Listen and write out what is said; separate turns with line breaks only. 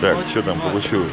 Так, что там получилось?